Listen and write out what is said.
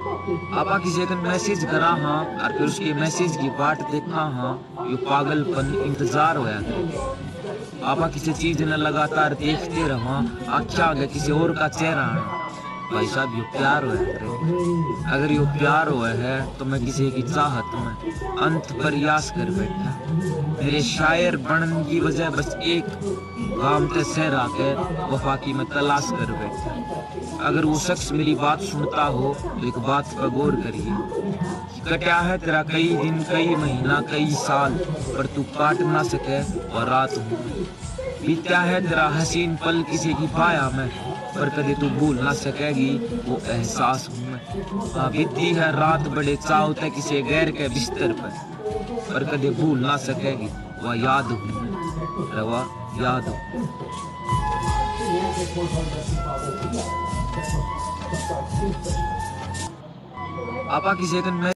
आपा किसी एक मैसेज करा हाँ और फिर उसके मैसेज की बाट देखा हाँ यो पागलपन इंतज़ार होया। करे आपा किसी चीज़ ने लगातार देखते रहा, आख्या आगे किसी और का चेहरा आना। भाई साहब, यो प्यार हुआ है अगर यो प्यार हुआ है तो मैं किसी की चाहत में अंत प्रयास कर बैठा। मेरे शायर बनने की वजह बस एक काम ते सहरा के वफा की मैं तलाश कर बैठा। अगर वो शख्स मेरी बात सुनता हो तो एक बात पर गौर करिए कटा है तेरा कई दिन, कई महीना, कई साल, पर तू काट ना सके और रात हो। बीता है तेरा हसीन पल किसी की पाया मैं? पर कभी तू भूल ना सकेगी वो एहसास हूँ मैं। हाँ बीती है रात, बड़े चाव तक किसी गैर के बिस्तर पर। पर कभी भूल ना सकेगी वह याद हूँ रवा, याद हूँ। आपा किसी दिन मैं